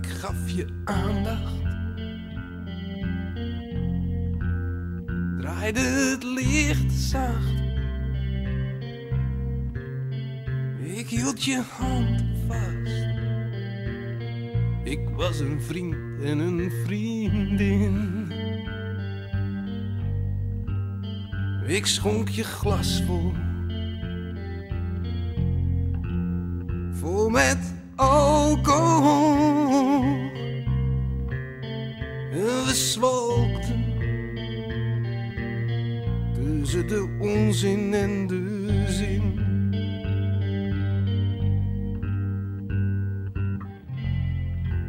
gaf je aandacht. Draaide het licht zacht. Ik hield je hand vast. Ik was een vriend en een vriendin. Ik schonk je glas vol. Vol met alcohol. Tussen de onzin en de zin.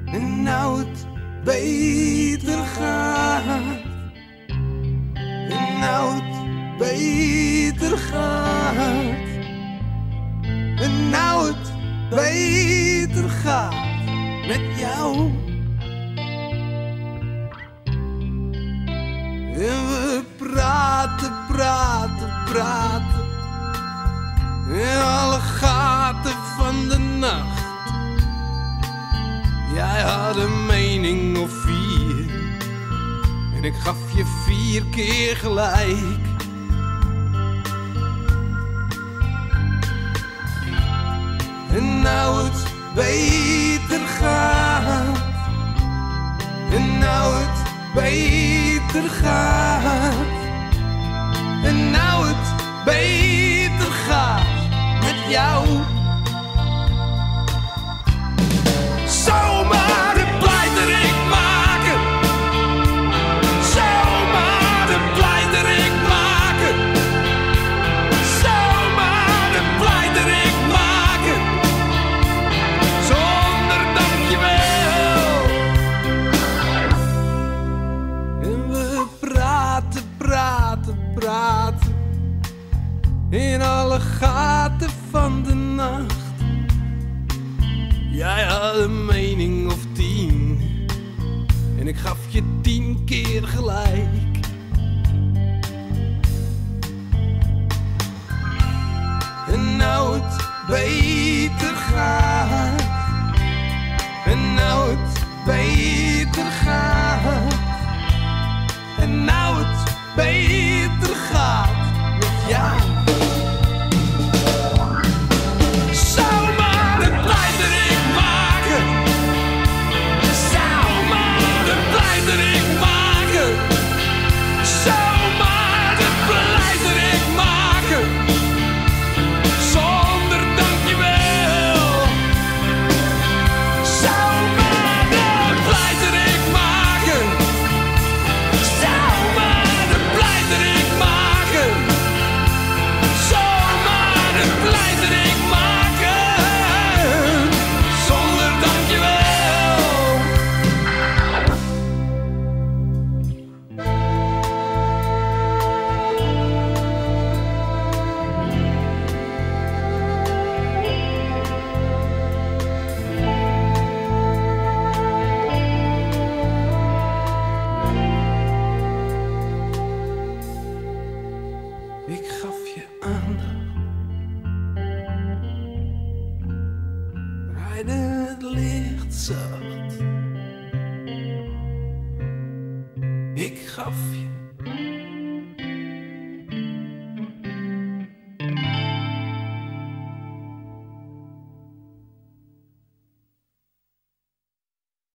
En nou het beter gaat. En nou het beter gaat. En nou het beter gaat met jou. Praten. In alle gaten van de nacht. Jij had een mening of vier. En ik gaf je vier keer gelijk. En nou het beter gaat. En nou het beter gaat. praten, praten, praten. In alle gaten van de nacht. Jij had een mening of tien. En ik gaf je tien keer gelijk. En nou het beter gaat. En nou het beter gaat. Ik gaf je aandacht. rijden het licht zacht. Ik gaf je